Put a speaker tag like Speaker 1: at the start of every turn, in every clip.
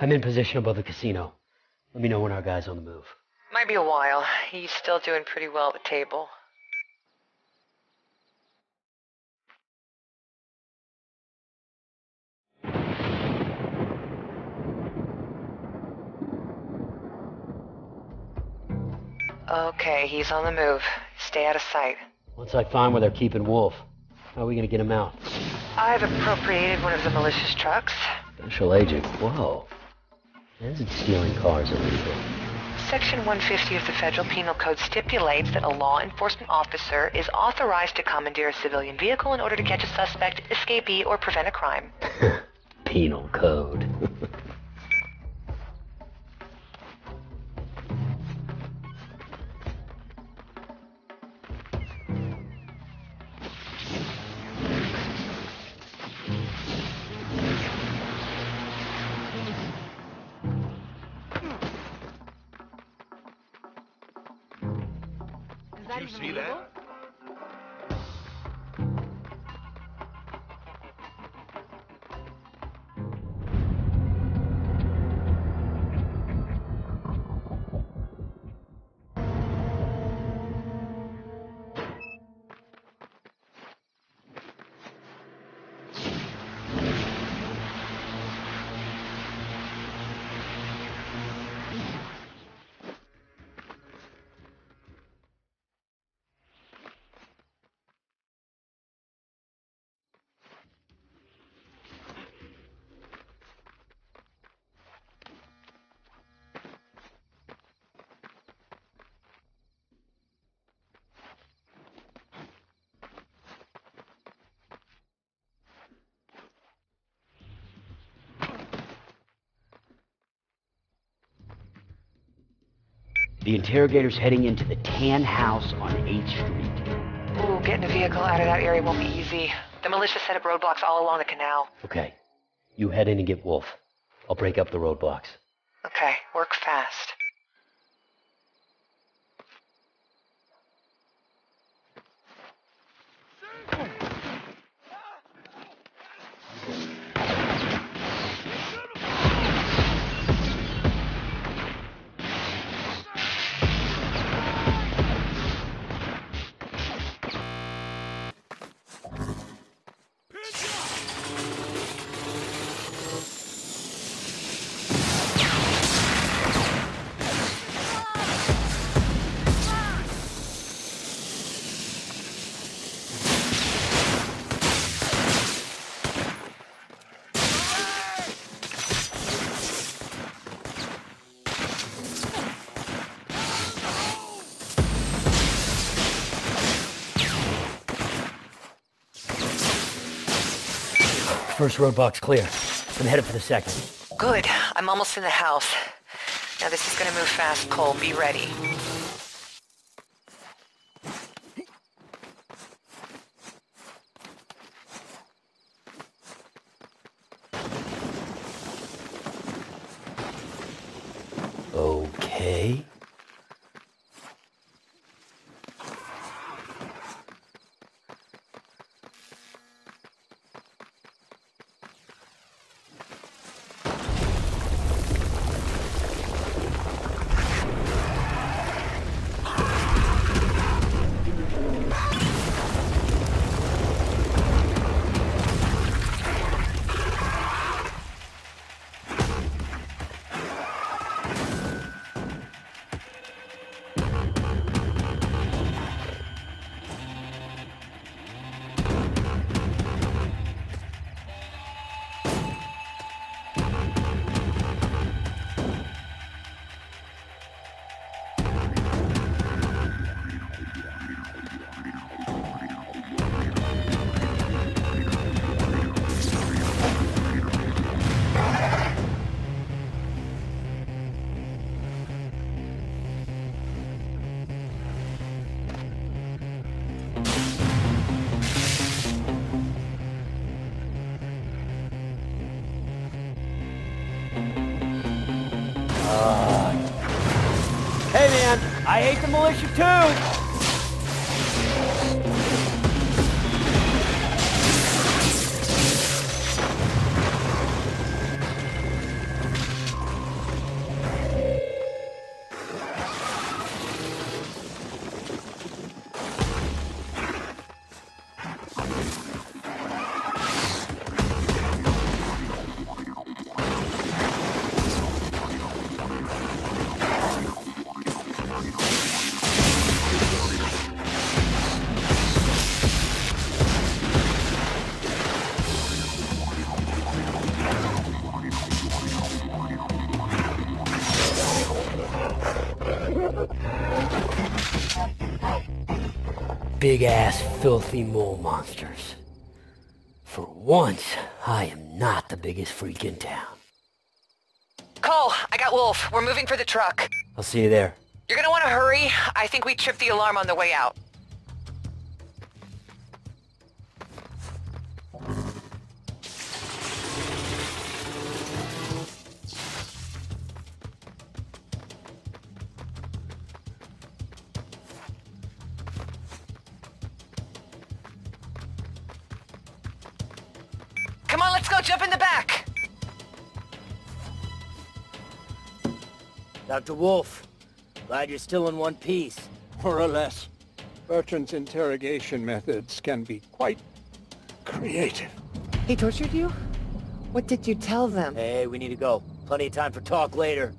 Speaker 1: I'm in position above the casino. Let me know when our guy's on the move.
Speaker 2: Might be a while. He's still doing pretty well at the table. Okay, he's on the move. Stay out of sight.
Speaker 1: Once I find where they're keeping Wolfe, how are we gonna get him out?
Speaker 2: I've appropriated one of the malicious trucks.
Speaker 1: Special agent. Whoa. Isn't stealing cars illegal?
Speaker 2: Section 150 of the Federal Penal Code stipulates that a law enforcement officer is authorized to commandeer a civilian vehicle in order to catch a suspect, escapee, or prevent a crime.
Speaker 1: Penal code.
Speaker 3: you see that?
Speaker 1: The interrogator's heading into the tan house on 8th Street.
Speaker 2: Ooh, getting a vehicle out of that area won't be easy. The militia set up roadblocks all along the canal.
Speaker 1: Okay. You head in and get Wolfe. I'll break up the roadblocks.
Speaker 2: Okay, work fast.
Speaker 1: First roadblock's clear. I'm headed for the second.
Speaker 2: Good. I'm almost in the house. Now this is gonna move fast, Cole. Be ready.
Speaker 1: Okay. Hate the militia too. Big-ass, filthy mole monsters. For once, I am not the biggest freak in town.
Speaker 2: Cole, I got Wolfe. We're moving for the truck.
Speaker 1: I'll see you there.
Speaker 2: You're gonna want to hurry. I think we tripped the alarm on the way out. Come on, go jump in the back.
Speaker 1: Dr. Wolfe, glad you're still in one piece.
Speaker 3: More or less. Bertrand's interrogation methods can be quite creative.
Speaker 4: He tortured you? What did you tell them?
Speaker 1: Hey, we need to go. Plenty of time for talk later.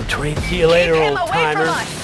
Speaker 1: Bertrand, see you later, old timer.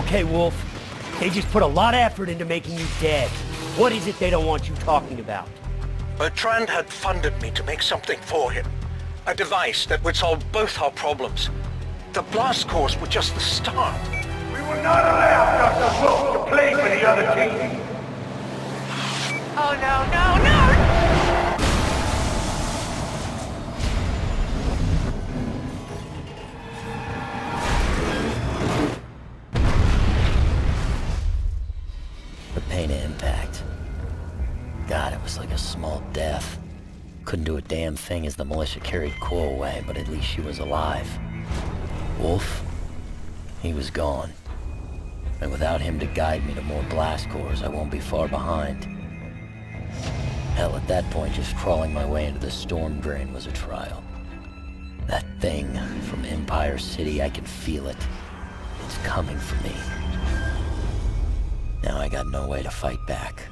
Speaker 1: Okay, Wolfe. They just put a lot of effort into making you dead. What is it they don't want you talking about?
Speaker 5: Bertrand had funded me to make something for him. A device that would solve both our problems. The blast cores were just the start. We will not allow Dr. Wolfe to play for the other team.
Speaker 2: Oh no, no, no!
Speaker 1: Damn thing as the militia carried Kuo away, but at least she was alive. Wolfe, he was gone. And without him to guide me to more blast cores, I won't be far behind. Hell, at that point, just crawling my way into the storm drain was a trial. That thing from Empire City, I can feel it. It's coming for me. Now I got no way to fight back.